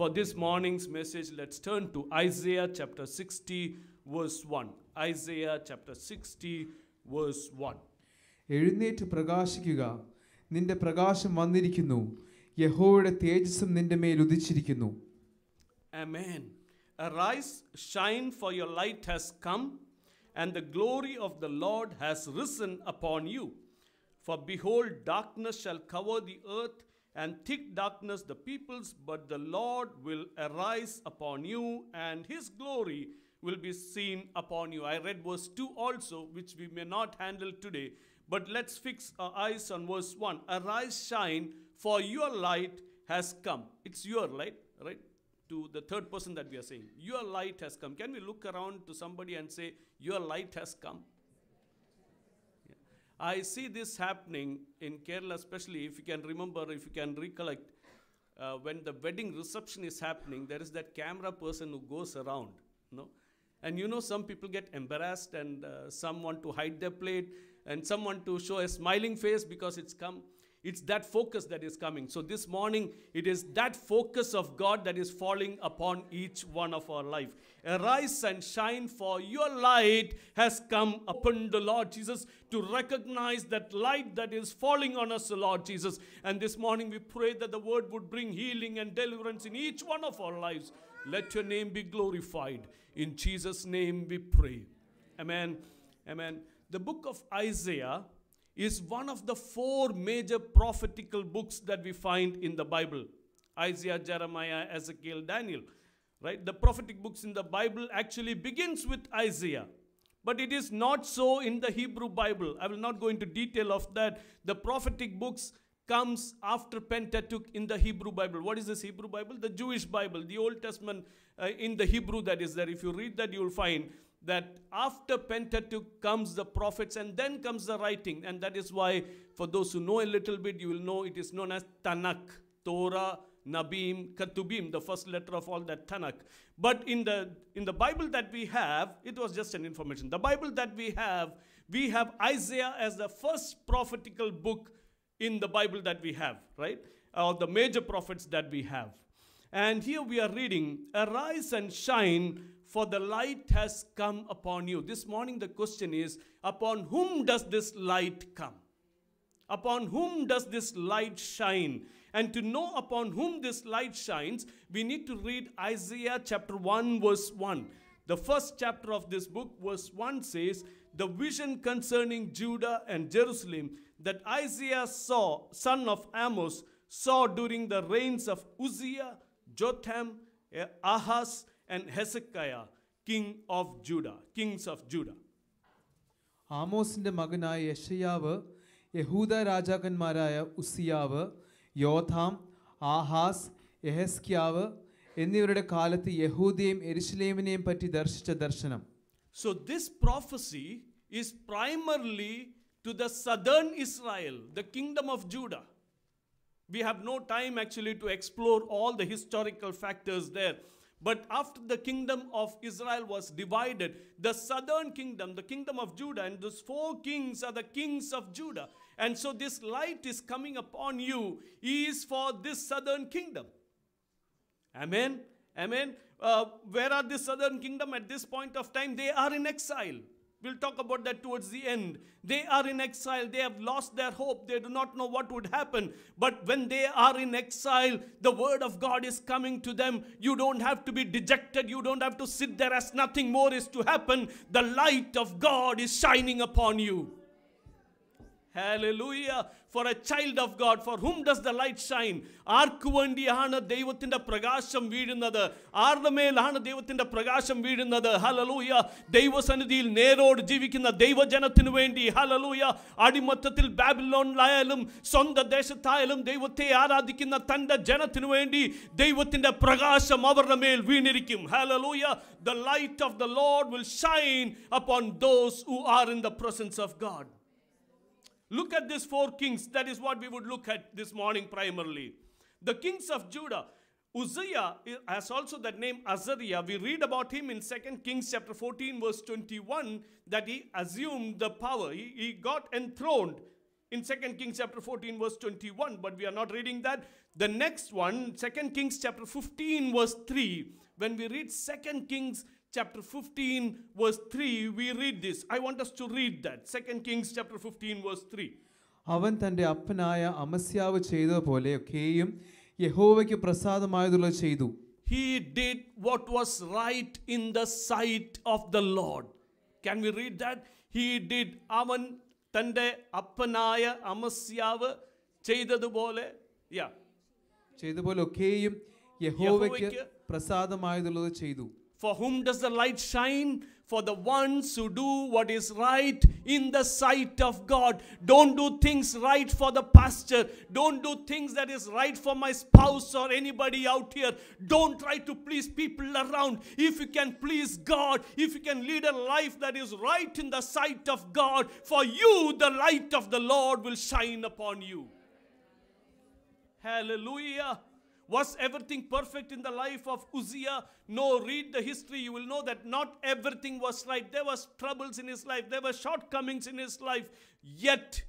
For this morning's message, let's turn to Isaiah chapter 60, verse 1. Isaiah chapter 60, verse 1. എഴുന്നേറ്റ് പ്രകാശിക്കുക നിന്റെ പ്രകാശം വന്നിരിക്കുന്നു യഹോവയുടെ തേജസ്സും നിന്റെ മേൽ ഉദിച്ചിരിക്കുന്നു Amen. Arise, shine, for your light has come, and the glory of the Lord has risen upon you. For behold, darkness shall cover the earth, and thick darkness the peoples, but the Lord will arise upon you, and his glory will be seen upon you. I read verse 2 also, which we may not handle today, but let's fix our eyes on verse 1. Arise, shine, for your light has come. It's your light, right? to the third person that we are saying, Your light has come. Can we look around to somebody and say, Your light has come? I see this happening in Kerala, especially if you can remember, if you can recollect, uh, when the wedding reception is happening, there is that camera person who goes around, no? And you know, some people get embarrassed and uh, some want to hide their plate and some want to show a smiling face because it's come. It's that focus that is coming. So this morning, it is that focus of God that is falling upon each one of our life. Arise and shine, for your light has come upon the Lord Jesus to recognize that light that is falling on us, the Lord Jesus. And this morning, we pray that the word would bring healing and deliverance in each one of our lives. Let your name be glorified. In Jesus' name we pray. Amen. Amen. The book of Isaiah is one of the four major prophetical books that we find in the Bible Isaiah, Jeremiah, Ezekiel, Daniel. Right? The prophetic books in the Bible actually begins with Isaiah. But it is not so in the Hebrew Bible. I will not go into detail of that. The prophetic books comes after Pentateuch in the Hebrew Bible. What is this Hebrew Bible? The Jewish Bible, the Old Testament uh, in the Hebrew that is there. If you read that, you will find that after Pentateuch comes the prophets and then comes the writing. And that is why, for those who know a little bit, you will know it is known as Tanakh, Torah, Nabim, Ketubim, the first letter of all that Tanakh. But in the in the Bible that we have, it was just an information. The Bible that we have, we have Isaiah as the first prophetical book in the Bible that we have, right? Or the major prophets that we have. And here we are reading, Arise and shine, for the light has come upon you. This morning, the question is, Upon whom does this light come? Upon whom does this light shine? And to know upon whom this light shines, we need to read Isaiah chapter 1, verse 1. The first chapter of this book, verse 1 says, The vision concerning Judah and Jerusalem that Isaiah saw, son of Amos, saw during the reigns of Uzziah, Jotham, eh, Ahaz, and Hezekiah, king of Judah, kings of Judah. ആമോസിന്റെ മകനായ യഷയാവ് യഹൂദ രാജാക്കന്മാരായ ഉസിയാവ് യോഥാം Ahaz യഹസ്ക്യാവ് എന്നിവരുടെ കാലത്ത് യഹൂദയെയും എരുശലേമിനെയും പറ്റി ദർശിച്ച ദർശനം So, this prophecy is primarily to the southern Israel, the kingdom of Judah. We have no time actually to explore all the historical factors there. But after the kingdom of Israel was divided, the southern kingdom, the kingdom of Judah, and those four kings are the kings of Judah. And so this light is coming upon you is for this southern kingdom. Amen. Amen. Uh, where are the southern kingdom at this point of time? They are in exile. We'll talk about that towards the end. They are in exile. They have lost their hope. They do not know what would happen. But when they are in exile, the word of God is coming to them. You don't have to be dejected. You don't have to sit there as nothing more is to happen. The light of God is shining upon you. Hallelujah. For a child of God for whom does the light shine ആർക്ക് വേണ്ടിയാണ് ദൈവത്തിന്റെ പ്രകാശം വീഴുന്നത്? ആരുടെ മേലാണ് ദൈവത്തിന്റെ പ്രകാശം വീഴുന്നത്? ഹലലൂയ ദൈവസന്നിധിയിൽ നേരോട് ജീവിക്കുന്ന ദൈവജനത്തിനു വേണ്ടി. ഹലലൂയ അടിമത്തത്തിൽ ബാബിലോണിലായാലും സ്വന്തം ദേശത്തായാലും ദൈവത്തെ ആരാധിക്കുന്ന തന്റെ ജനത്തിനു വേണ്ടി ദൈവത്തിന്റെ പ്രകാശം അവരുടെ മേൽ വീണിരിക്കും. Hallelujah the light of the Lord will shine upon those who are in the presence of God. Look at these four kings. That is what we would look at this morning primarily. The kings of Judah. Uzziah has also that name Azariah. We read about him in 2 Kings chapter 14, verse 21, that he assumed the power. He, he got enthroned. in 2 Kings chapter 14 verse 21, but we are not reading that. The next one, 2 Kings chapter 15 verse 3. When we read 2 Kings chapter 15 verse 3, we read this. I want us to read that. 2 Kings chapter 15 verse 3. അവൻ തൻ്റെ അപ്പനായ അമസ്യാവ് ചെയ്തതുപോലെ ഒക്കെയും യഹോവയ്ക്ക് പ്രസാദമായതുള്ളത് ചെയ്തു He did what was right in the sight of the Lord. Can we read that? He did അവൻ തൻ്റെ അപ്പനായ അമസ്യാവ് ചെയ്തതുപോലെ യാ ചെയ്തതുപോലെ ഒക്കെയും യഹോവയ്ക്ക് യഹോവയ്ക്ക് പ്രസാദമായതുള്ളത് ചെയ്തു For whom does the light shine? For the ones who do what is right in the sight of God. Don't do things right for the pastor. Don't do things that is right for my spouse or anybody out here. Don't try to please people around. If you can please God, if you can lead a life that is right in the sight of God, for you the light of the Lord will shine upon you. Hallelujah. Was everything perfect in the life of Uzziah? No, read the history. You will know that not everything was right. There was troubles in his life. There were shortcomings in his life. Yet,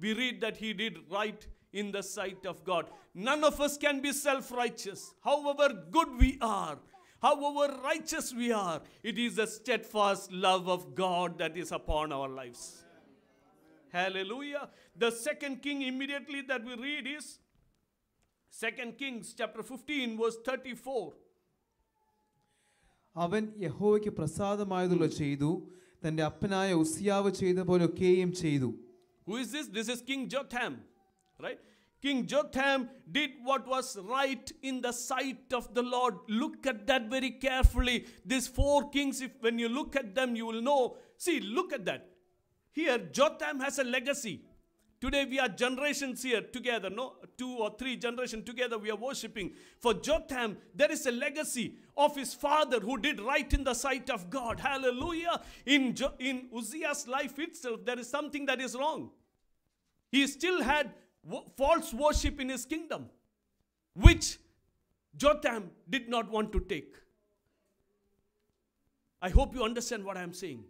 we read that he did right in the sight of God. None of us can be self-righteous. However good we are, however righteous we are, it is the steadfast love of God that is upon our lives. Hallelujah. The second king immediately that we read is Second Kings chapter 15 verse 34. അവൻ യഹോവയ്ക്ക് പ്രസാദമായതുള്ളത് ചെയ്തു തൻ്റെ അപ്പനായ ഉസിയാവ് ചെയ്ത പോലെ ഒക്കെയും ചെയ്തു Who is this? This is King Jotham, right? King Jotham did what was right in the sight of the Lord. Look at that very carefully. These four kings, if when you look at them, you will know. See, look at that. Here, Jotham has a legacy. Today we are generations here together, no? Two or three generations together we are worshipping. For Jotham, there is a legacy of his father who did right in the sight of God. Hallelujah. In, jo- in Uzziah's life itself, there is something that is wrong. He still had false worship in his kingdom, which Jotham did not want to take. I hope you understand what I am saying.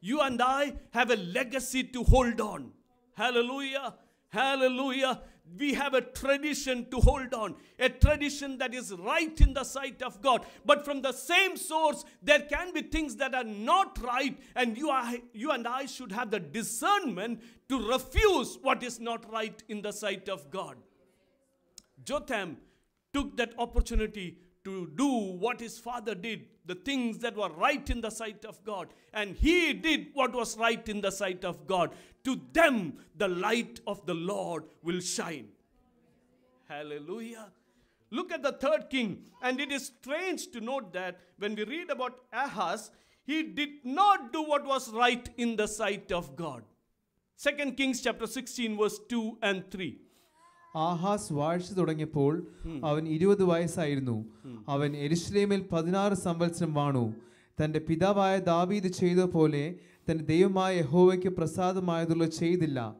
You and I have a legacy to hold on. Hallelujah. Hallelujah. We have a tradition to hold on, a tradition that is right in the sight of God. But from the same source, there can be things that are not right, and you, are, you and I should have the discernment to refuse what is not right in the sight of God. Jotham took that opportunity to do what his father did, the things that were right in the sight of God. And he did what was right in the sight of God. To them, the light of the Lord will shine. Hallelujah. Look at the third king. And it is strange to note that when we read about Ahaz, he did not do what was right in the sight of God. Second Kings chapter 16, verse 2 and 3. Ahaz വാഴ്ച തുടങ്ങിയപ്പോൾ അവൻ ഇരുപത് വയസ്സായിരുന്നു. അവൻ എരിശ്ലേമിൽ പതിനാറ് സംവത്സരം വാണു. തന്റെ പിതാവായ ദാവീദ് ചെയ്ത പോലെ തന്റെ ദൈവമായ യഹോവയ്ക്ക് പ്രസാദമായതുള്ള ചെയ്തില്ല.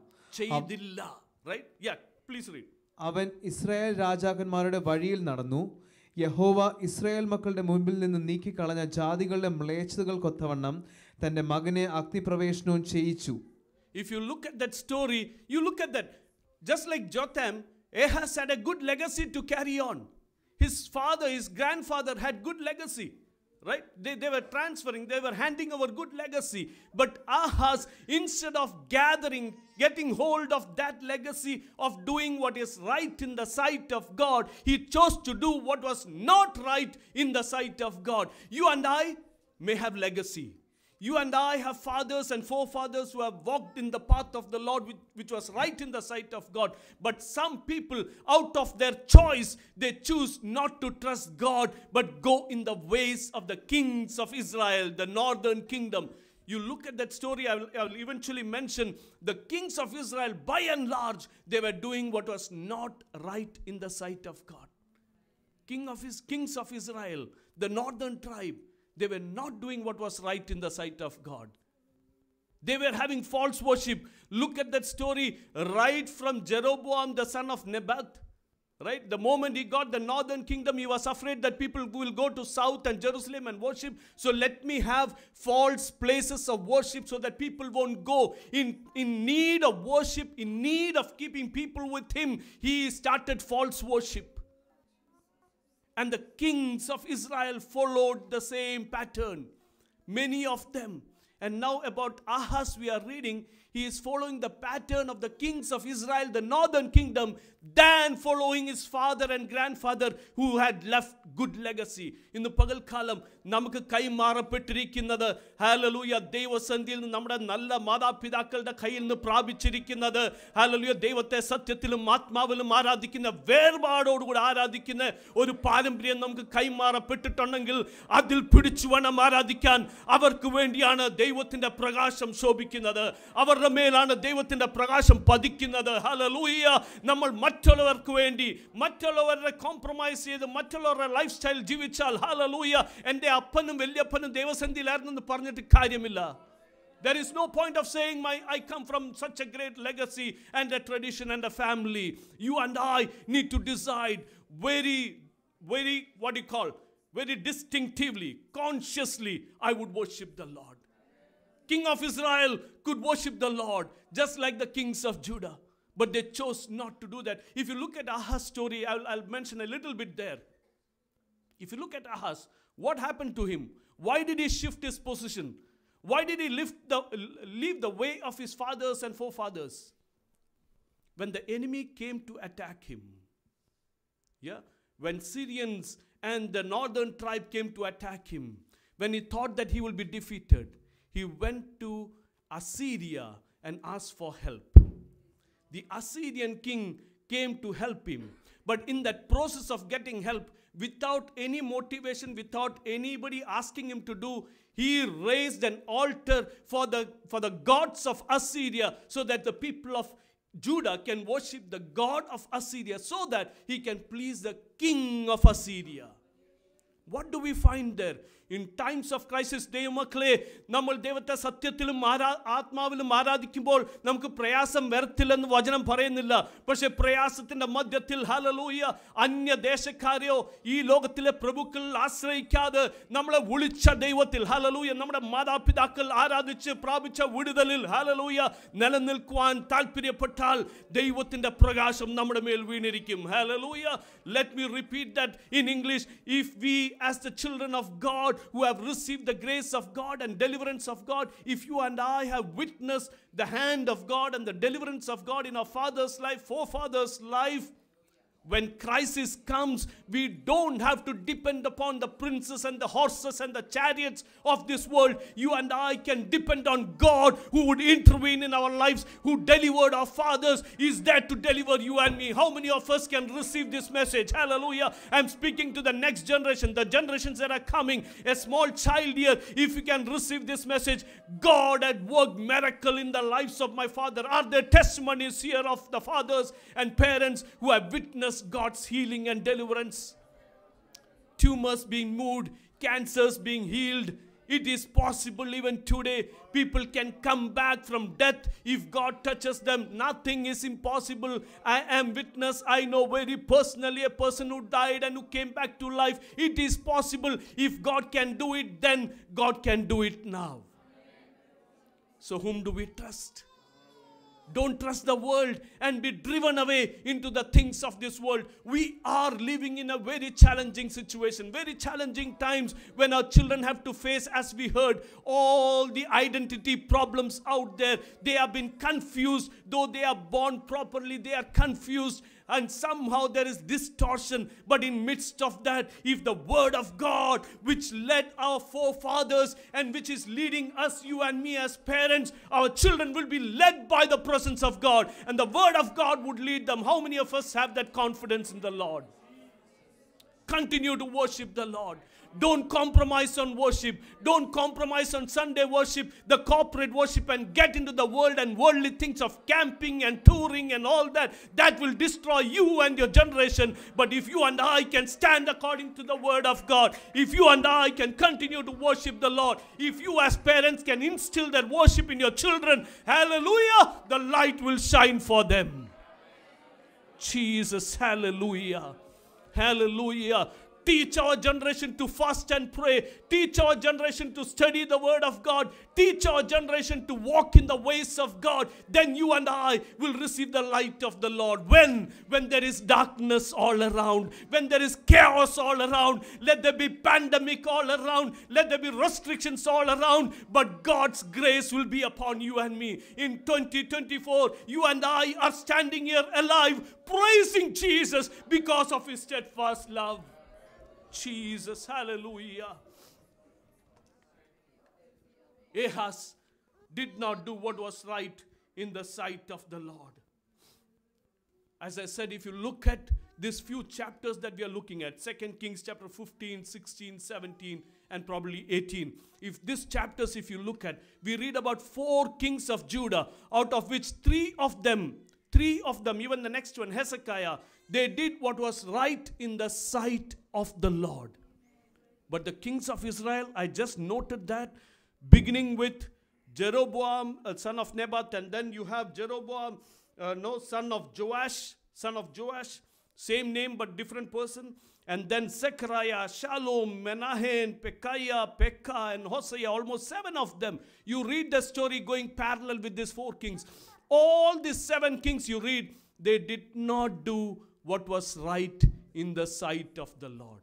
അവൻ ഇസ്രായേൽ രാജാക്കന്മാരുടെ വഴിയിൽ നടന്നു. യഹോവ ഇസ്രായേൽ മക്കളുടെ മുൻപിൽ നിന്ന് നീക്കിക്കളഞ്ഞ ജാതികളുടെ മ്ലേച്ഛതകൾക്കൊത്തവണ്ണം തന്റെ മകനെ അഗ്നിപ്രവേശനവും ചെയ്യിച്ചു. If you look at that story you look at that. Just like Jotham, Ahaz had a good legacy to carry on. His father, his grandfather had good legacy. Right? They, they were transferring, they were handing over good legacy. But Ahaz, instead of gathering, getting hold of that legacy of doing what is right in the sight of God, he chose to do what was not right in the sight of God. You and I may have legacy. You and I have fathers and forefathers who have walked in the path of the Lord, which, which was right in the sight of God. But some people, out of their choice, they choose not to trust God, but go in the ways of the kings of Israel, the northern kingdom. You look at that story, I will, I will eventually mention the kings of Israel, by and large, they were doing what was not right in the sight of God king of his kings of Israel, the northern tribe, they were not doing what was right in the sight of God. They were having false worship. Look at that story right from Jeroboam, the son of Nebat, Right? The moment he got the northern kingdom, he was afraid that people will go to south and Jerusalem and worship. So let me have false places of worship so that people won't go. In, in need of worship, in need of keeping people with him, he started false worship. And the kings of Israel followed the same pattern. Many of them. And now about Ahaz, we are reading, he is following the pattern of the kings of Israel, the northern kingdom, than following his father and grandfather who had left good legacy. ഇന്ന് പകൽക്കാലം നമുക്ക് കൈമാറപ്പെട്ടിരിക്കുന്നത് hallelujah ദൈവസന്ധിയിൽ നിന്ന് നമ്മുടെ നല്ല മാതാപിതാക്കളുടെ കയ്യിൽ നിന്ന് പ്രാപിച്ചിരിക്കുന്നത് hallelujah ദൈവത്തെ സത്യത്തിലും ആത്മാവിലും ആരാധിക്കുന്ന വേർപാടോടുകൂടി ആരാധിക്കുന്ന ഒരു പാരമ്പര്യം നമുക്ക് കൈമാറപ്പെട്ടിട്ടുണ്ടെങ്കിൽ അതിൽ പിടിച്ചു വേണം ആരാധിക്കാൻ അവർക്ക് വേണ്ടിയാണ് ദൈവത്തിന്റെ പ്രകാശം ശോഭിക്കുന്നത് അവരുടെ മേലാണ് ദൈവത്തിന്റെ പ്രകാശം പതിക്കുന്നത് ഹലലൂയ നമ്മൾ മറ്റുള്ളവർക്ക് വേണ്ടി മറ്റുള്ളവരുടെ കോംപ്രമൈസ് ചെയ്ത് മറ്റുള്ളവരുടെ ലൈഫ് സ്റ്റൈൽ ജീവിച്ചാൽ ഹലലൂയ എൻ്റെ അപ്പനും വല്യപ്പനും ദൈവസന്ധിയിലായിരുന്നെന്ന് പറഞ്ഞിട്ട് കാര്യമില്ല There is no point of saying, My, I come from such a great legacy and a tradition and a family. You and I need to decide very, very, what do you call, very distinctively, consciously, I would worship the Lord. King of Israel could worship the Lord just like the kings of Judah. But they chose not to do that. If you look at Ahaz's story, I'll, I'll mention a little bit there. If you look at Ahaz, what happened to him? Why did he shift his position? Why did he lift the, leave the way of his fathers and forefathers? When the enemy came to attack him, yeah, when Syrians and the northern tribe came to attack him, when he thought that he will be defeated, he went to Assyria and asked for help. The Assyrian king came to help him. But in that process of getting help, without any motivation, without anybody asking him to do, he raised an altar for the, for the gods of Assyria so that the people of Judah can worship the God of Assyria so that he can please the king of Assyria. What do we find there? In times of crisis ദൈവമക്കളെ നമ്മൾ ദൈവത്തെ സത്യത്തിലും ആരാ ആത്മാവിലും ആരാധിക്കുമ്പോൾ നമുക്ക് പ്രയാസം വരത്തില്ലെന്ന് വചനം പറയുന്നില്ല. പക്ഷെ പ്രയാസത്തിന്റെ മധ്യത്തിൽ ഹലലൂയ അന്യദേശക്കാരെയോ ഈ ലോകത്തിലെ പ്രഭുക്കൾ ആശ്രയിക്കാതെ നമ്മളെ വിളിച്ച ദൈവത്തിൽ ഹലലൂയ നമ്മുടെ മാതാപിതാക്കൾ ആരാധിച്ച് പ്രാപിച്ച വിടുതലിൽ ഹലലൂയ നിലനിൽക്കുവാൻ താല്പര്യപ്പെട്ടാൽ ദൈവത്തിന്റെ പ്രകാശം നമ്മുടെ മേൽ വീണിരിക്കും. Hallelujah let me repeat that in English if we as the children of God who have received the grace of God and deliverance of God, if you and I have witnessed the hand of God and the deliverance of God in our father's life, forefathers' life, when crisis comes, we don't have to depend upon the princes and the horses and the chariots of this world. You and I can depend on God who would intervene in our lives, who delivered our fathers, is there to deliver you and me. How many of us can receive this message? Hallelujah. I'm speaking to the next generation, the generations that are coming. A small child here, if you can receive this message, God had worked miracle in the lives of my father. Are there testimonies here of the fathers and parents who have God's healing and deliverance? Tumors being moved, cancers being healed. It is possible even today. People can come back from death if God touches them. Nothing is impossible. I am witness. I know very personally a person who died and who came back to life. It is possible. If God can do it, then God can do it now. So, whom do we trust? Don't trust the world and be driven away into the things of this world. We are living in a very challenging situation, very challenging times when our children have to face, as we heard, all the identity problems out there. They have been confused, though they are born properly, they are confused and somehow there is distortion. But in midst of that if the word of god which led our forefathers and which is leading us you and me as parents. Our children will be led by the presence of god. And the word of god would lead them. How many of us have that confidence in the lord? Continue to worship the lord don't compromise on worship. Don't compromise on Sunday worship, the corporate worship, and get into the world and worldly things of camping and touring and all that. That will destroy you and your generation. But if you and I can stand according to the word of God, if you and I can continue to worship the Lord, if you as parents can instill that worship in your children, hallelujah, the light will shine for them. Jesus, hallelujah. Hallelujah. Teach our generation to fast and pray. Teach our generation to study the word of God. Teach our generation to walk in the ways of God. Then you and I will receive the light of the Lord. When? When there is darkness all around. When there is chaos all around. Let there be pandemic all around. Let there be restrictions all around. But God's grace will be upon you and me. In 2024, you and I are standing here alive, praising Jesus because of his steadfast love. Jesus, hallelujah. Ahaz did not do what was right in the sight of the Lord. As I said, if you look at these few chapters that we are looking at, 2 Kings chapter 15, 16, 17, and probably 18. If these chapters, if you look at, we read about four kings of Judah, out of which three of them, three of them, even the next one, Hezekiah, they did what was right in the sight of the Lord. But the kings of Israel, I just noted that, beginning with Jeroboam, uh, son of Nebat, and then you have Jeroboam, uh, no, son of Joash, son of Joash, same name but different person. And then Zechariah, Shallum, Menahem, Pekahiah, Pekah, and Hosea, almost seven of them. You read the story going parallel with these four kings. All these seven kings you read, they did not do what was right in the sight of the Lord.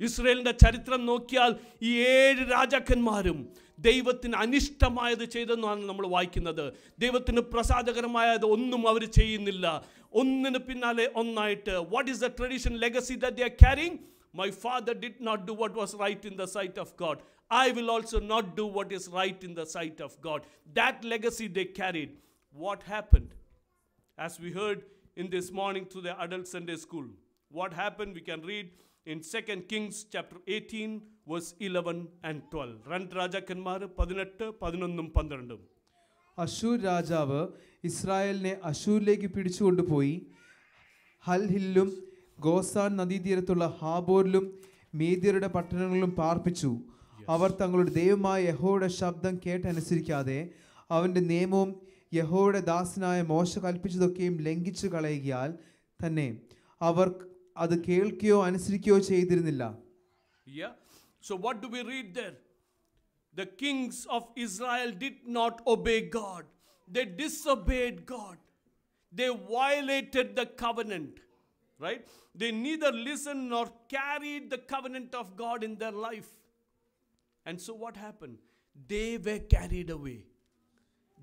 ഇസ്രയേലിന്റെ ചരിത്രം നോക്കിയാൽ ഈ ഏഴ് രാജാക്കന്മാരും ദൈവത്തിന് അനിഷ്ടമായത് ചെയ്തെന്നാണ് നമ്മൾ വായിക്കുന്നത് ദൈവത്തിന് പ്രസാദകരമായത് ഒന്നും അവർ ചെയ്യുന്നില്ല ഒന്നിന് പിന്നാലെ ഒന്നായിട്ട് what is the tradition legacy the the carrying my father did not do what was right in the sight of God I will also not do what is right in the sight of God that legacy they carried what happened as we heard in this morning through the adult Sunday school. What happened, we can read in 2 Kings chapter 18, verse 11 and 12. രണ്ട് രാജാക്കന്മാർ പതിനെട്ട് പതിനൊന്നും പന്ത്രണ്ടും അശൂർ രാജാവ് ഇസ്രായേലിനെ അശൂരിലേക്ക് പിടിച്ചുകൊണ്ടുപോയി ഹൽഹില്ലും ഗോസാൻ നദീതീരത്തുള്ള ഹാബോറിലും മേദ്യരുടെ പട്ടണങ്ങളിലും പാർപ്പിച്ചു അവർ തങ്ങളുടെ ദൈവമായ യഹോയുടെ ശബ്ദം കേട്ടനുസരിക്കാതെ അവൻ്റെ നിയമവും യഹോയുടെ ദാസനായ മോശ കൽപ്പിച്ചതൊക്കെയും ലംഘിച്ചു കളയുകയാൽ തന്നെ അവർ അത് കേൾക്കുകയോ അനുസരിക്കുകയോ ചെയ്തിരുന്നില്ല Yeah. So what do we read there? The kings of Israel did not obey God. They disobeyed God. They violated the covenant. Right? They neither listened nor carried the covenant of God in their life. And so what happened? They were carried away.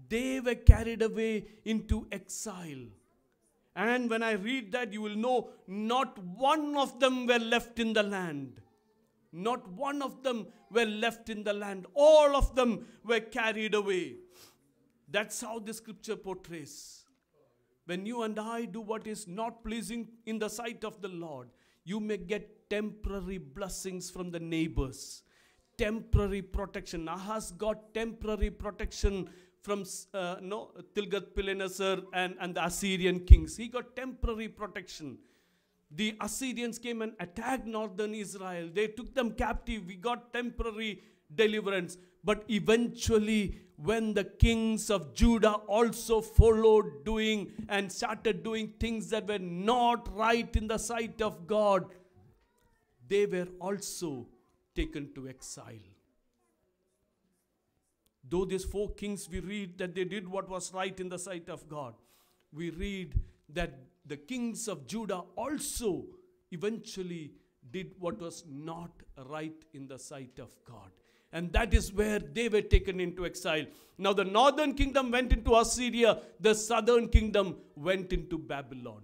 They were carried away into exile. And when I read that, you will know not one of them were left in the land. Not one of them were left in the land. All of them were carried away. That's how the scripture portrays. When you and I do what is not pleasing in the sight of the Lord, you may get temporary blessings from the neighbors, temporary protection. Ahaz got temporary protection from uh, no Tilgat Pileneser and, and the Assyrian kings. He got temporary protection. The Assyrians came and attacked northern Israel. They took them captive. We got temporary deliverance. But eventually, when the kings of Judah also followed doing and started doing things that were not right in the sight of God, they were also taken to exile. Though these four kings, we read that they did what was right in the sight of God, we read that the kings of Judah also eventually did what was not right in the sight of God. And that is where they were taken into exile. Now, the northern kingdom went into Assyria, the southern kingdom went into Babylon.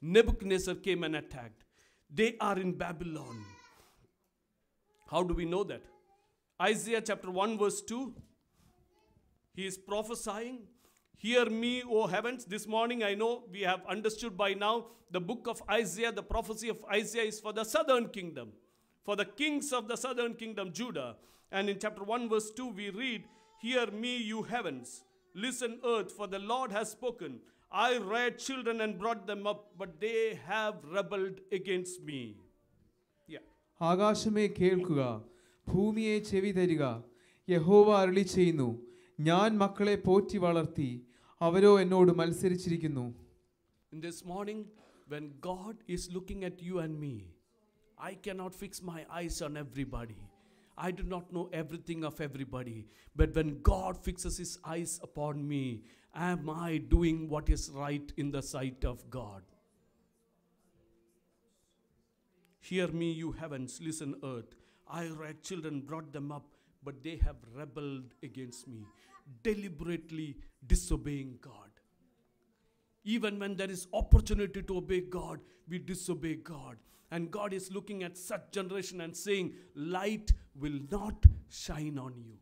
Nebuchadnezzar came and attacked. They are in Babylon. How do we know that? Isaiah chapter 1, verse 2. He is prophesying. Hear me, O heavens. This morning, I know we have understood by now the book of Isaiah, the prophecy of Isaiah is for the southern kingdom, for the kings of the southern kingdom, Judah. And in chapter 1, verse 2, we read, Hear me, you heavens. Listen, earth, for the Lord has spoken. I reared children and brought them up, but they have rebelled against me. Yeah. ആകാശമേ കേൾക്കുക ഭൂമിയെ ചെവി തരിക യഹോവ അരുളി ചെയ്യുന്നു ഞാൻ മക്കളെ പോറ്റി വളർത്തി അവരോ എന്നോട് മത്സരിച്ചിരിക്കുന്നു In this morning, when God is looking at you and me, I cannot fix my eyes on everybody. I do not know everything of everybody. But when God fixes his eyes upon me, am I doing what is right in the sight of God? Hear me, you heavens, listen, earth. I read children, brought them up, but they have rebelled against me, deliberately disobeying God. Even when there is opportunity to obey God, we disobey God. And God is looking at such generation and saying, Light will not shine on you.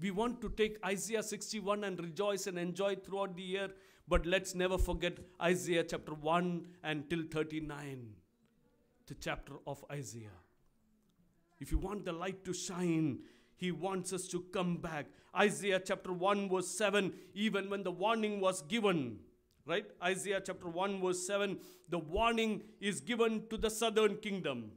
We want to take Isaiah 61 and rejoice and enjoy throughout the year, but let's never forget Isaiah chapter 1 until 39, the chapter of Isaiah. If you want the light to shine, he wants us to come back. Isaiah chapter 1, verse 7, even when the warning was given, right? Isaiah chapter 1, verse 7, the warning is given to the southern kingdom.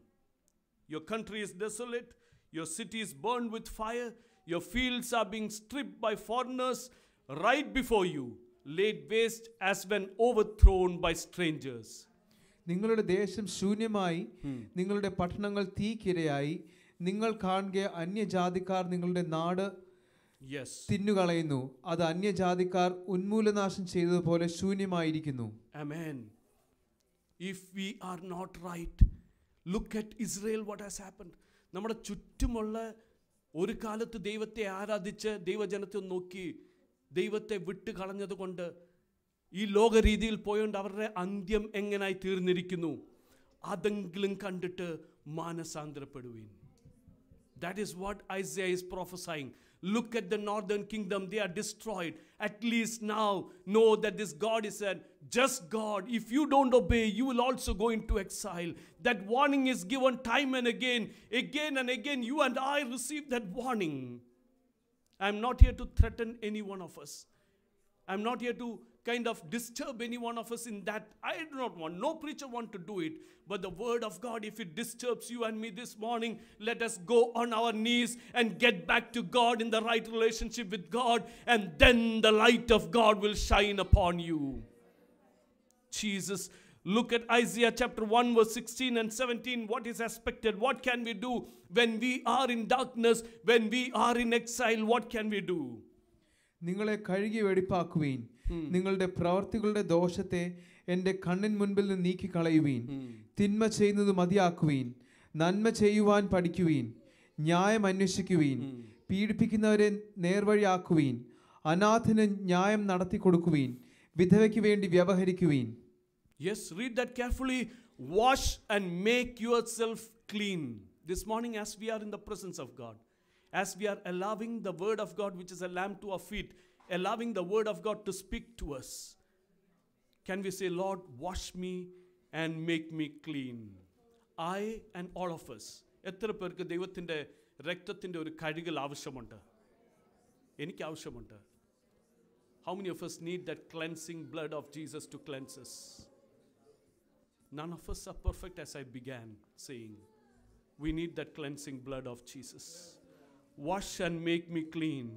Your country is desolate, your city is burned with fire, your fields are being stripped by foreigners right before you, laid waste as when overthrown by strangers. നിങ്ങളുടെ ദേശം ശൂന്യമായി നിങ്ങളുടെ പട്ടണങ്ങൾ തീക്കിരയായി നിങ്ങൾ കാണുക അന്യജാതിക്കാർ നിങ്ങളുടെ നാട്. തിന്നുകളയുന്നു അത് അന്യജാതിക്കാർ ഉന്മൂലനാശം ചെയ്തതുപോലെ ശൂന്യമായിരിക്കുന്നു not right, look at Israel, what has happened. നമ്മുടെ ചുറ്റുമുള്ള ഒരു കാലത്ത് ദൈവത്തെ ആരാധിച്ച് ദൈവജനത്തെ നോക്കി ദൈവത്തെ വിട്ട് കളഞ്ഞത് കൊണ്ട് ഈ ലോകരീതിയിൽ പോയോണ്ട് അവരുടെ അന്ത്യം എങ്ങനായി തീർന്നിരിക്കുന്നു അതെങ്കിലും കണ്ടിട്ട് മാനസാന്തരപ്പെടുവീൻ That is what Isaiah is prophesying. Look at the northern kingdom, they are destroyed. At least now, know that this God is a just God. If you don't obey, you will also go into exile. That warning is given time and again. Again and again, you and I receive that warning. I'm not here to threaten any one of us. I'm not here to kind of disturb any one of us in that. I do not want, no preacher want to do it. But the word of God, if it disturbs you and me this morning, let us go on our knees and get back to God in the right relationship with God. And then the light of God will shine upon you. Jesus, look at Isaiah chapter 1, verse 16 and 17. What is expected? What can we do when we are in darkness? When we are in exile, what can we do? നിങ്ങളെ കഴുകി വെടിപ്പാക്കുവീൻ നിങ്ങളുടെ പ്രവർത്തികളുടെ ദോഷത്തെ എന്റെ കണ്ണിൻ മുൻപിൽ നിന്ന് നീക്കിക്കളയുവീൻ. തിന്മ ചെയ്യുന്നത് മതിയാക്കുവീൻ. നന്മ ചെയ്യുവാൻ പഠിക്കുവീൻ. ന്യായം അന്വേഷിക്കുവീൻ. പീഡിപ്പിക്കുന്നവരെ നേർവഴിയാക്കുവീൻ. അനാഥന് ന്യായം നടത്തി കൊടുക്കുവീൻ. വിധവയ്ക്ക് വേണ്ടി വ്യവഹരിക്കുവീൻ. Yes read that carefully wash and make yourself clean this morning as we are in the presence of God as we are allowing the word of God which is a lamp to a feet allowing the word of God to speak to us, can we say, Lord, wash me and make me clean? I and all of us. എത്ര പേർക്ക് ദൈവത്തിൻ്റെ രക്തത്തിൻ്റെ ഒരു കഴുകൽ ആവശ്യമുണ്ട് എനിക്ക് ആവശ്യമുണ്ട് How many of us need that cleansing blood of Jesus to cleanse us? None of us are perfect, as I began saying. We need that cleansing blood of Jesus. Wash and make me clean.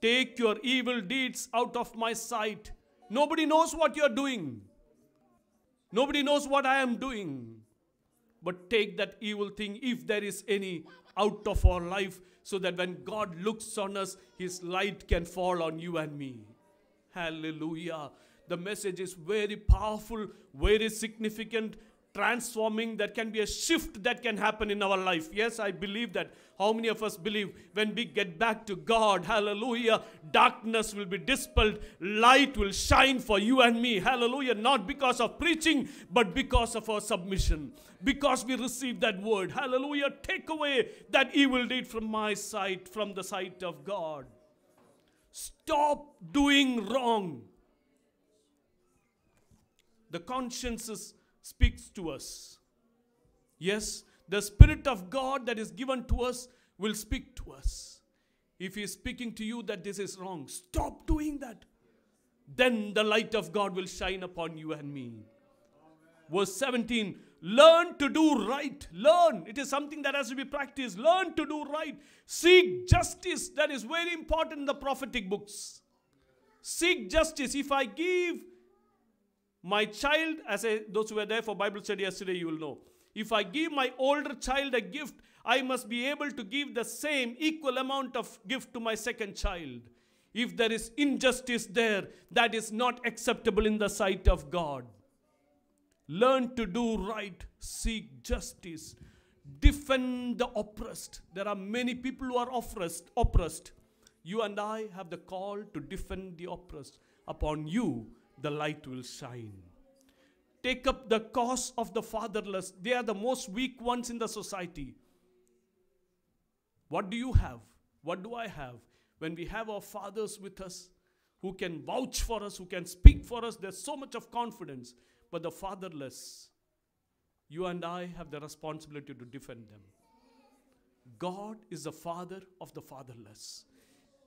Take your evil deeds out of my sight. Nobody knows what you're doing. Nobody knows what I am doing. But take that evil thing, if there is any, out of our life, so that when God looks on us, His light can fall on you and me. Hallelujah. The message is very powerful, very significant, transforming. There can be a shift that can happen in our life. Yes, I believe that. How many of us believe when we get back to God, hallelujah, darkness will be dispelled, light will shine for you and me, hallelujah, not because of preaching, but because of our submission, because we receive that word, hallelujah, take away that evil deed from my sight, from the sight of God. Stop doing wrong. The conscience is- speaks to us. Yes, the Spirit of God that is given to us will speak to us. If He is speaking to you that this is wrong, stop doing that. Then the light of God will shine upon you and me. Verse 17 Learn to do right. Learn. It is something that has to be practiced. Learn to do right. Seek justice. That is very important in the prophetic books. Seek justice. If I give my child, as I, those who were there for Bible study yesterday, you will know. If I give my older child a gift, I must be able to give the same equal amount of gift to my second child. If there is injustice there, that is not acceptable in the sight of God. Learn to do right, seek justice, defend the oppressed. There are many people who are oppressed, oppressed. You and I have the call to defend the oppressed. Upon you, the light will shine. Take up the cause of the fatherless. They are the most weak ones in the society. What do you have? What do I have? When we have our fathers with us who can vouch for us, who can speak for us, there's so much of confidence. But the fatherless, you and I have the responsibility to defend them. God is the father of the fatherless.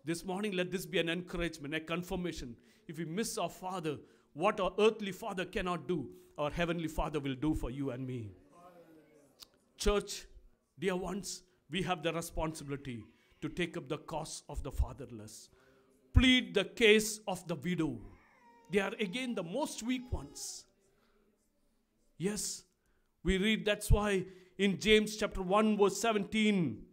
This morning, let this be an encouragement, a confirmation. If we miss our father, what our earthly father cannot do, our heavenly father will do for you and me. Church, dear ones, we have the responsibility to take up the cause of the fatherless, plead the case of the widow. They are again the most weak ones. Yes, we read that's why in James chapter 1 verse 17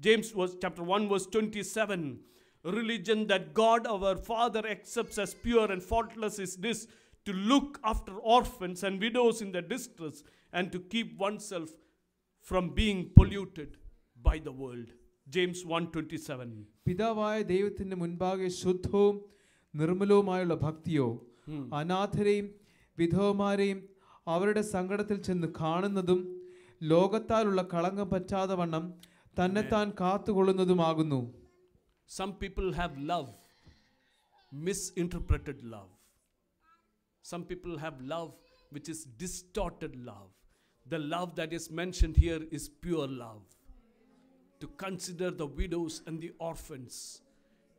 James was chapter 1 verse 27 religion that God our father accepts as pure and faultless is this to look after orphans and widows in their distress and to keep oneself from being polluted by the world James 1:27 പിതാവായ ദൈവത്തിന്റെ മുൻപാകെ ശുദ്ധവും നിർമ്മലവുമായുള്ള ഭക്തിയോ അനാഥരെയും വിധവമാരെയും അവരുടെ സങ്കടത്തിൽ ചെന്ന് കാണുന്നതും ലോകത്താലുള്ള കളങ്കം പറ്റാതെ വണ്ണം തന്നെത്താൻ കാത്തുകൊള്ളുന്നതുമാകുന്നു some people have love, misinterpreted love. Some people have love which is distorted love. The love that is mentioned here is pure love. To consider the widows and the orphans,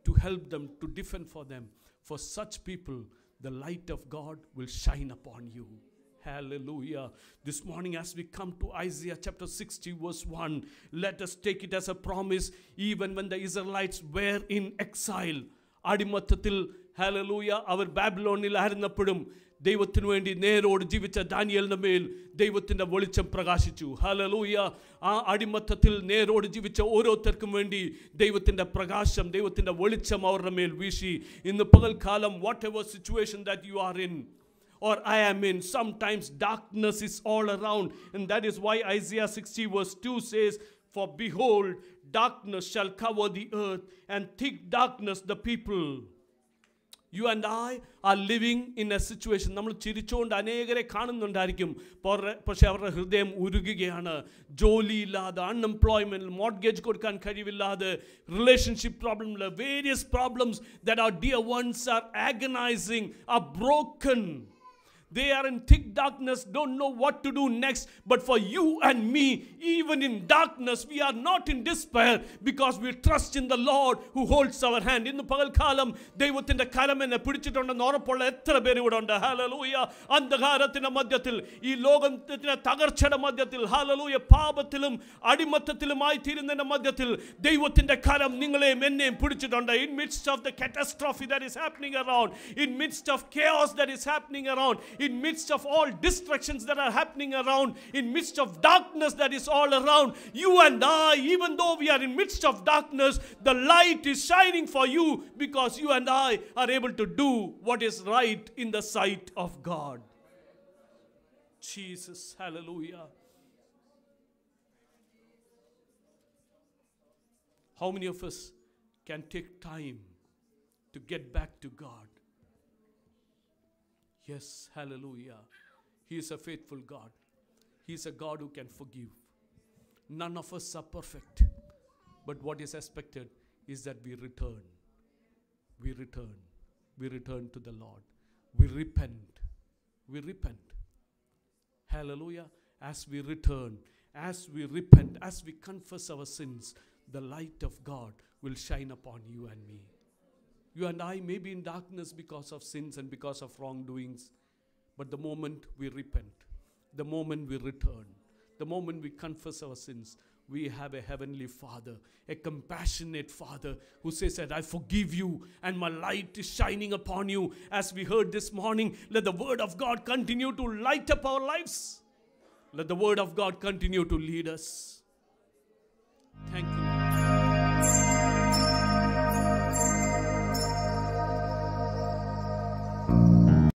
to help them, to defend for them. For such people, the light of God will shine upon you. Hallelujah. This morning, as we come to Isaiah chapter 60, verse 1, let us take it as a promise, even when the Israelites were in exile. അടിമത്തത്തിൽ ഹലലൂയ അവർ ബാബിലോണിൽ ആയിരുന്നപ്പോഴും ദൈവത്തിനു വേണ്ടി നേരോട് ജീവിച്ച ദാനിയലിന്റെ മേൽ ദൈവത്തിന്റെ വെളിച്ചം പ്രകാശിച്ചു ഹലലൂയ ആ അടിമത്തത്തിൽ നേരോട് ജീവിച്ച ഓരോരുത്തർക്കും വേണ്ടി ദൈവത്തിന്റെ പ്രകാശം ദൈവത്തിന്റെ വെളിച്ചം അവരുടെ മേൽ വീശി ഇന്ന് പകൽക്കാലം whatever situation that you are in or I am in. Sometimes darkness is all around. And that is why Isaiah 60 verse 2 says, For behold, darkness shall cover the earth, and thick darkness the people. You and I are living in a situation നമ്മൾ ചിരിച്ചുകൊണ്ട് അനേകരെ കാണുന്നുണ്ടായിരിക്കും പൊറ- പക്ഷെ അവരുടെ ഹൃദയം ഉരുകുകയാണ് ജോലിയില്ലാതെ unemployment mortgage കൊടുക്കാൻ കഴിവില്ലാതെ relationship പ്രോബ്ലമിൽ various problems that R dear ones are ആഗനൈസിങ് R broken They are in thick darkness, don't know what to do next. But for you and me, even in darkness, we are not in despair because we trust in the Lord who holds our hand. ഇന്ന് പകൽക്കാലം ദൈവത്തിന്റെ കരം എന്നെ പിടിച്ചിട്ടുണ്ടെന്ന് ഉറപ്പുള്ള എത്ര പേര് ഇവിടെ ഉണ്ട് ഹാലലൂയ അന്ധകാരത്തിന്റെ മധ്യത്തിൽ ഈ ലോകത്തിന്റെ തകർച്ചയുടെ മധ്യത്തിൽ ഹാലലൂയ പാപത്തിലും അടിമത്തത്തിലുമായി തീരുന്നതിന്റെ മധ്യത്തിൽ ദൈവത്തിന്റെ കരം നിങ്ങളെയും എന്നെയും പിടിച്ചിട്ടുണ്ട് in midst of the catastrophe that is happening around in midst of chaos that is happening around in midst of all distractions that are happening around in midst of darkness that is all around you and i even though we are in midst of darkness the light is shining for you because you and i are able to do what is right in the sight of god. Jesus hallelujah. How many of us can take time to get back to god Yes, hallelujah. He is a faithful God. He is a God who can forgive. None of us are perfect. But what is expected is that we return. We return. We return to the Lord. We repent. We repent. Hallelujah. As we return, as we repent, as we confess our sins, the light of God will shine upon you and me. You and I may be in darkness because of sins and because of wrongdoings. But the moment we repent, the moment we return, the moment we confess our sins, we have a heavenly Father, a compassionate Father who says that I forgive you and my light is shining upon you. As we heard this morning, let the Word of God continue to light up our lives. Let the Word of God continue to lead us. Thank you.